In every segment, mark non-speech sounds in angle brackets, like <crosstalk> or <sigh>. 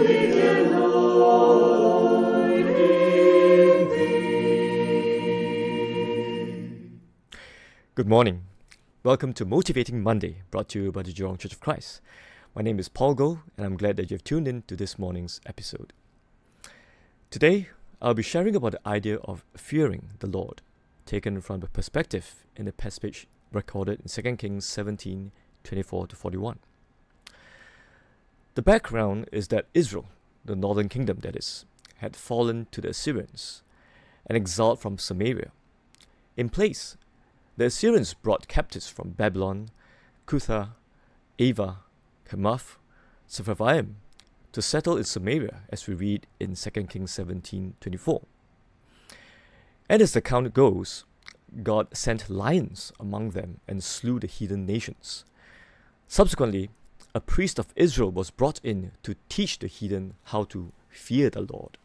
Good morning. Welcome to Motivating Monday, brought to you by the Jurong Church of Christ. My name is Paul Go, and I'm glad that you've tuned in to this morning's episode. Today, I'll be sharing about the idea of fearing the Lord, taken from the perspective in the passage recorded in 2 Kings 17 24 to 41. The background is that Israel, the northern kingdom that is, had fallen to the Assyrians and exiled from Samaria. In place, the Assyrians brought captives from Babylon, Cutha, Ava, Hamath, Sepharvaim to settle in Samaria, as we read in 2 Kings 17:24. And as the account goes, God sent lions among them and slew the heathen nations. Subsequently, a priest of Israel was brought in to teach the heathen how to fear the Lord.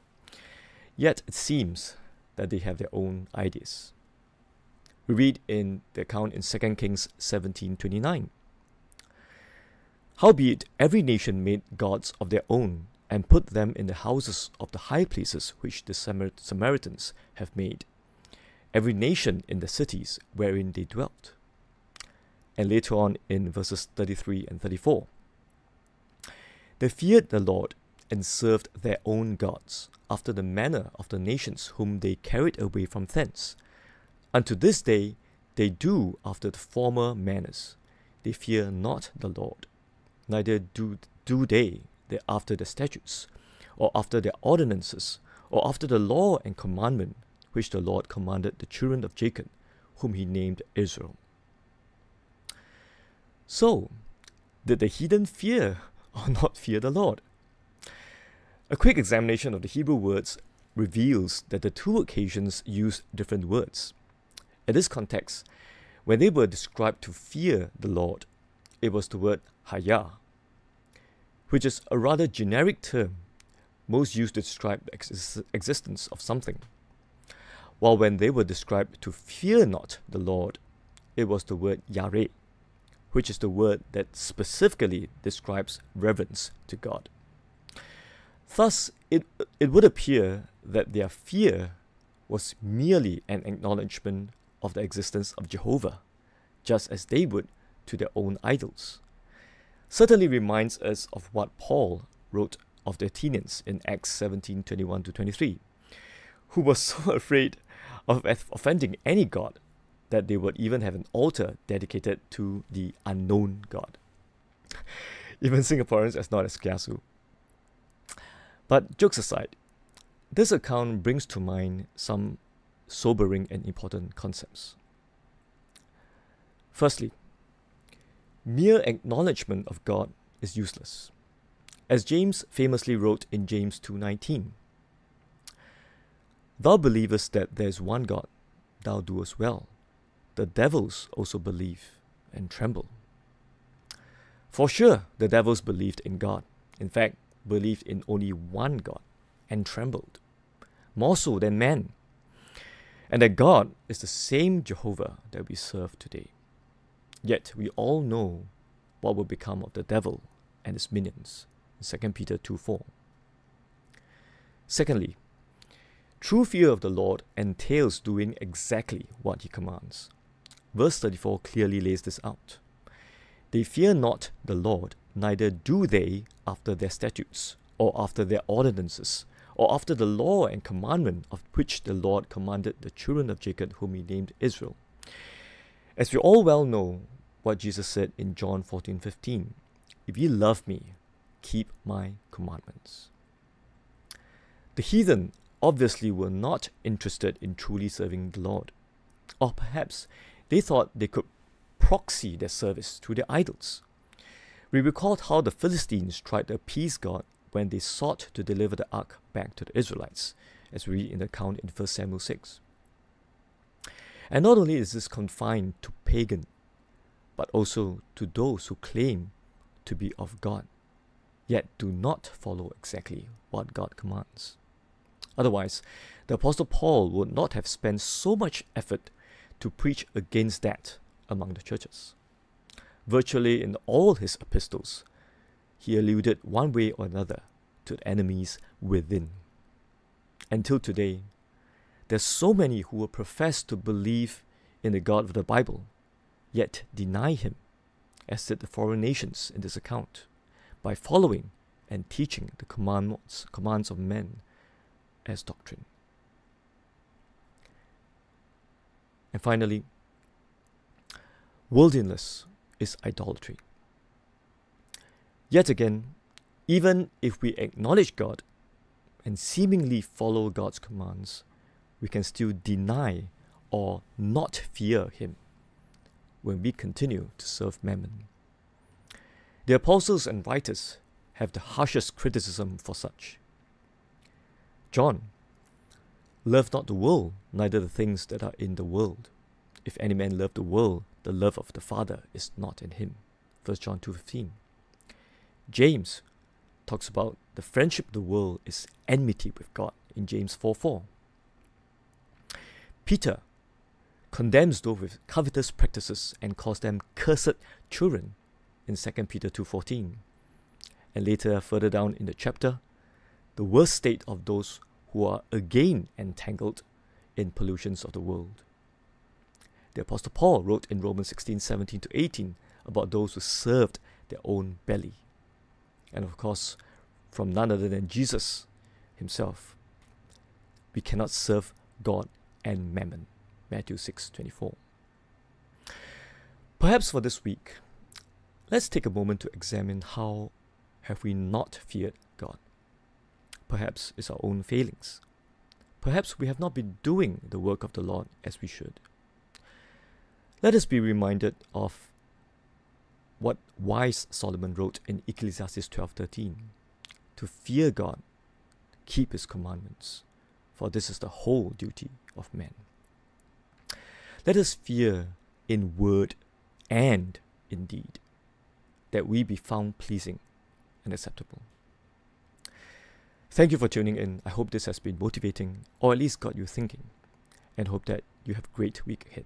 Yet it seems that they have their own ideas. We read in the account in 2 Kings 17:29. Howbeit every nation made gods of their own and put them in the houses of the high places which the Samar- Samaritans have made, every nation in the cities wherein they dwelt. And later on in verses 33 and 34. They feared the Lord and served their own gods, after the manner of the nations whom they carried away from thence. Unto this day they do after the former manners. They fear not the Lord, neither do, do they after the statutes, or after their ordinances, or after the law and commandment which the Lord commanded the children of Jacob, whom he named Israel. So, did the heathen fear or not fear the Lord? A quick examination of the Hebrew words reveals that the two occasions use different words. In this context, when they were described to fear the Lord, it was the word hayah, which is a rather generic term most used to describe the ex- existence of something. While when they were described to fear not the Lord, it was the word yare, which is the word that specifically describes reverence to God. Thus, it, it would appear that their fear was merely an acknowledgement of the existence of Jehovah, just as they would to their own idols. Certainly reminds us of what Paul wrote of the Athenians in Acts 17 21 to 23, who were <laughs> so afraid of offending any god that they would even have an altar dedicated to the unknown God. <laughs> even Singaporeans as not as kiasu. But jokes aside, this account brings to mind some sobering and important concepts. Firstly, mere acknowledgement of God is useless. As James famously wrote in James 2:19, Thou believest that there is one God, thou doest well. The devils also believe and tremble. For sure, the devils believed in God. In fact, believed in only one God and trembled, more so than men and that God is the same Jehovah that we serve today. Yet we all know what will become of the devil and his minions. 2 Peter 2 4. Secondly, true fear of the Lord entails doing exactly what he commands. Verse 34 clearly lays this out. They fear not the Lord, neither do they after their statutes, or after their ordinances, or after the law and commandment of which the Lord commanded the children of Jacob, whom he named Israel. As we all well know what Jesus said in John 14 15, If ye love me, keep my commandments. The heathen obviously were not interested in truly serving the Lord. Or perhaps they thought they could proxy their service to their idols. We recall how the Philistines tried to appease God when they sought to deliver the ark back to the Israelites, as we read in the account in 1 Samuel 6. And not only is this confined to pagan, but also to those who claim to be of God, yet do not follow exactly what God commands. Otherwise, the Apostle Paul would not have spent so much effort to preach against that among the churches. Virtually in all his epistles, he alluded one way or another to the enemies within. Until today, there's so many who will profess to believe in the God of the Bible, yet deny him, as did the foreign nations in this account, by following and teaching the commandments, commands of men as doctrine. And finally, worldliness is idolatry. Yet again, even if we acknowledge God and seemingly follow God's commands, we can still deny or not fear Him when we continue to serve Mammon. The apostles and writers have the harshest criticism for such. John, love not the world, neither the things that are in the world. If any man love the world, the love of the Father is not in him. 1 John 2:15. James talks about the friendship of the world is enmity with God in James 4:4. Peter condemns those with covetous practices and calls them cursed children in 2 Peter 2:14. And later further down in the chapter, the worst state of those who are again entangled in pollutions of the world. The Apostle Paul wrote in Romans 16 17 to 18 about those who served their own belly. And of course, from none other than Jesus himself, we cannot serve God and mammon. Matthew 6 24. Perhaps for this week, let's take a moment to examine how have we not feared. Perhaps it's our own failings. Perhaps we have not been doing the work of the Lord as we should. Let us be reminded of what wise Solomon wrote in Ecclesiastes 12:13 to fear God keep his commandments for this is the whole duty of man let us fear in word and in deed that we be found pleasing and acceptable thank you for tuning in. I hope this has been motivating or at least got you thinking and hope that you have a great week ahead